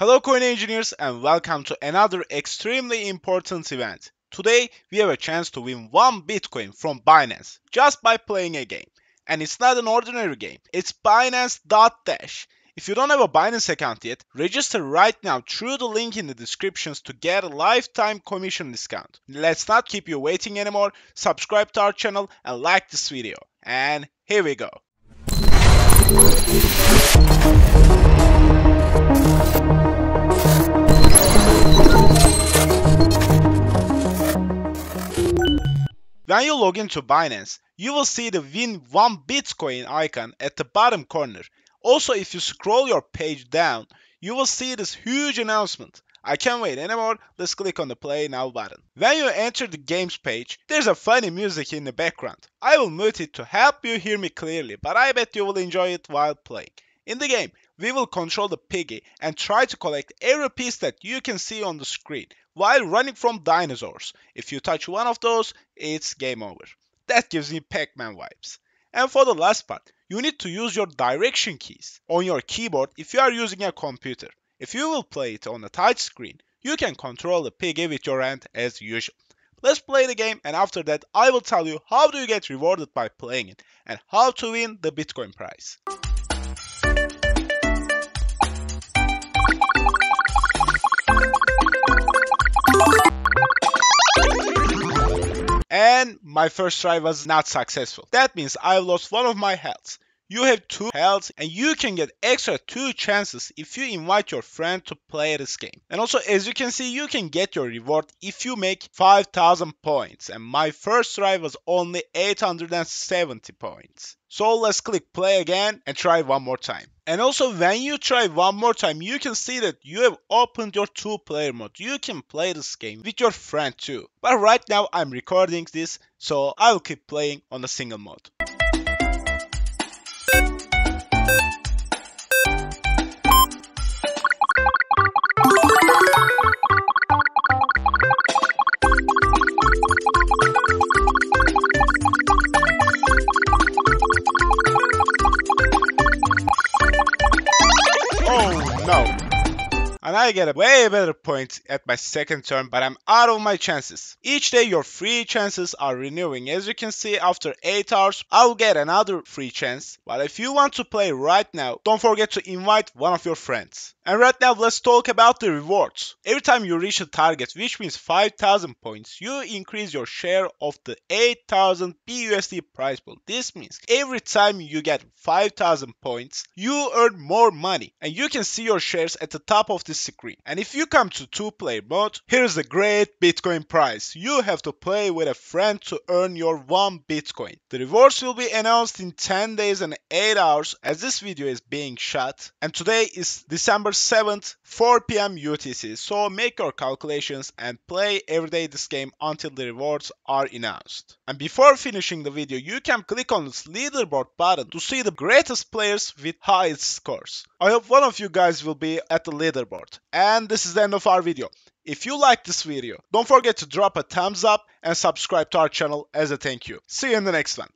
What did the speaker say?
Hello coin engineers and welcome to another extremely important event. Today we have a chance to win 1 Bitcoin from Binance just by playing a game. And it's not an ordinary game, it's Binance Dot Dash. If you don't have a Binance account yet, register right now through the link in the descriptions to get a lifetime commission discount. Let's not keep you waiting anymore, subscribe to our channel and like this video. And here we go. When you log into Binance, you will see the win 1 Bitcoin icon at the bottom corner. Also, if you scroll your page down, you will see this huge announcement. I can't wait anymore, let's click on the play now button. When you enter the games page, there's a funny music in the background. I will mute it to help you hear me clearly, but I bet you will enjoy it while playing. In the game, we will control the piggy and try to collect every piece that you can see on the screen while running from dinosaurs. If you touch one of those, it's game over. That gives me Pac-Man vibes. And for the last part, you need to use your direction keys on your keyboard if you are using a computer. If you will play it on a touch screen, you can control the piggy with your hand as usual. Let's play the game and after that I will tell you how do you get rewarded by playing it and how to win the Bitcoin prize. My first try was not successful. That means I lost one of my health. You have 2 health and you can get extra 2 chances if you invite your friend to play this game. And also as you can see you can get your reward if you make 5000 points and my first try was only 870 points. So let's click play again and try one more time. And also when you try one more time you can see that you have opened your two player mode. You can play this game with your friend too. But right now I'm recording this so I will keep playing on the single mode. And I get a way better point at my second turn, but I'm out of my chances. Each day your free chances are renewing. As you can see, after 8 hours, I'll get another free chance. But if you want to play right now, don't forget to invite one of your friends. And right now, let's talk about the rewards. Every time you reach a target, which means 5000 points, you increase your share of the 8000 BUSD prize pool. This means every time you get 5000 points, you earn more money. And you can see your shares at the top of the screen. And if you come to two player mode, here's the great Bitcoin prize. You have to play with a friend to earn your 1 Bitcoin. The rewards will be announced in 10 days and 8 hours as this video is being shot. And today is December 7th, 4 pm UTC. So make your calculations and play everyday this game until the rewards are announced. And before finishing the video, you can click on this leaderboard button to see the greatest players with highest scores. I hope one of you guys will be at the leaderboard. And this is the end of our video. If you liked this video, don't forget to drop a thumbs up and subscribe to our channel as a thank you. See you in the next one.